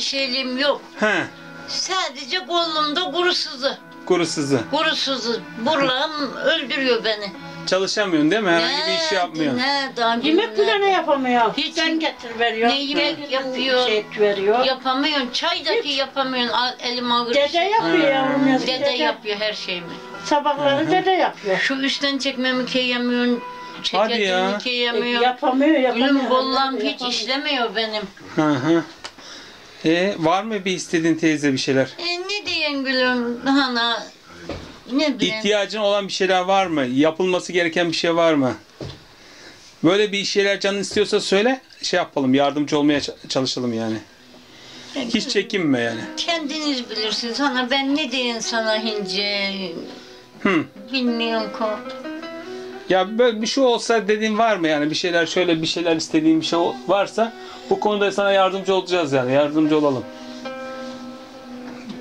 şeyim yok. He. Sadece kolumda kuru sızı. Kuru sızı. Kuru sızı. Burlağım öldürüyor beni. Çalışamıyorsun değil mi? Herhangi bir iş yapmıyorsun. Ne, daha Yemek bile ne yapamıyor. Hiç- Hiç sen getir veriyor. Ne yemek yapıyor. Şey et veriyor. Yapamıyorsun. Çay dahi yapamıyorsun. Al, elim ağır. Dede yapıyor Ha. yavrum. ya, Dede yapıyor her şeyimi. Sabahları dede yapıyor. Şu üstten çekmemi keyemiyorsun. Hadi ya. E, yapamıyor yapamıyor. Gülüm kollam hiç Yapamıyor. işlemiyor benim. Hı hı. E, var mı bir istediğin teyze bir şeyler? E ne diyen gülüm Hana? Ne bileyim. İhtiyacın olan bir şeyler var mı? Yapılması gereken bir şey var mı? Böyle bir şeyler canın istiyorsa söyle. Şey yapalım, yardımcı olmaya çalışalım yani. Hiç çekinme yani. Kendiniz bilirsiniz. Hana ben ne diyeyim sana hince? Hı. Bilmiyorum ko. Ya böyle bir şey olsa dediğin var mı yani? Bir şeyler şöyle bir şeyler istediğin bir şey varsa bu konuda sana yardımcı olacağız yani. Yardımcı olalım.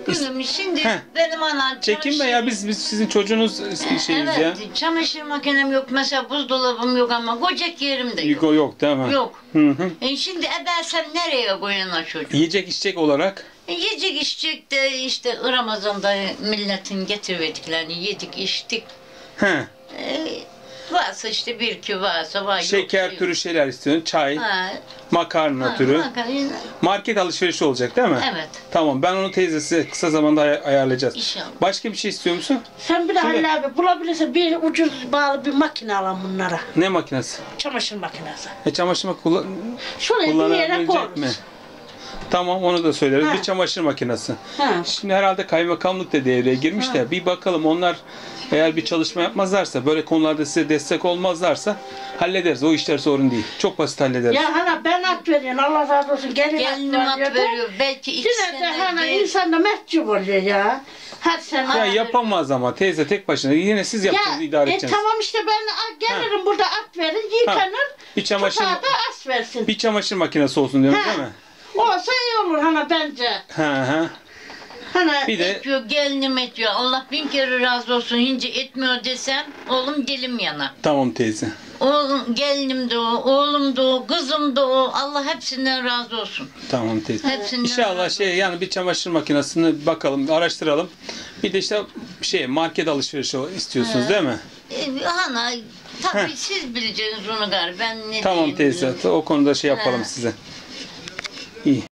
Gülüm şimdi Heh. benim ana Çekinme ya biz biz sizin çocuğunuz şeyiz Evet, ya. çamaşır makinem yok mesela buzdolabım yok ama kocak yerim de yok. Yok, yok değil mi? Yok. Hı hı. E şimdi e ben sen nereye koyana çocuk? Yiyecek içecek olarak E yiyecek içecek de işte Ramazan'da milletin getirverdiklerini yedik içtik. he, E, varsa işte bir iki varsa var şeker yok, türü şeyler istiyorsun. Çay, Ha, makarna ha, türü. makarna- Market alışverişi olacak değil mi? Evet. Tamam ben onu teyzesi kısa zamanda ay- ayarlayacağız. İnşallah. Başka bir şey istiyor musun? Sen bir de Şimdi- Halil abi bulabilirsen bir ucuz bağlı bir makine alın bunlara. Ne makinesi? Çamaşır makinesi. E çamaşır makinesi kullan Şuraya bir yere kullanabilecek koyarız. Tamam onu da söyleriz. Ha. Bir çamaşır makinesi. Ha. Şimdi herhalde kaymakamlık da devreye girmiş de bir bakalım onlar eğer bir çalışma yapmazlarsa böyle konularda size destek olmazlarsa hallederiz. O işler sorun değil. Çok basit hallederiz. Ya hala ben at veriyorum Allah razı olsun. Gelin, Gelinim at at veriyor. Belki iki Yine de hani bir- insan da mehcup oluyor ya. Her sene. Ya yapamaz ama teyze tek başına. Yine siz Ya, yapacaksınız, idare e, edeceksiniz. tamam işte ben gelirim burada at verin yıkanır. Bir çamaşır as versin. bir çamaşır makinesi olsun diyorum Ha. değil mi? Olsa iyi olur hani bence. He he. Hani Bir de Etmiyor, gelinim etmiyor. Allah bin kere razı olsun. Hince etmiyor desem oğlum gelim yana. tamam teyze. Oğlum gelinim de o, oğlum da o, kızım da o. Allah hepsinden razı olsun. Tamam teyze. Hepsinden İnşallah razı şey yani bir çamaşır makinesini bakalım, araştıralım. Bir de işte şey market alışverişi istiyorsunuz değil mi? E, Hana tabii siz bileceksiniz onu galiba. Ben ne Tamam diyeyim teyze. O konuda şey yapalım Ha. size. İyi.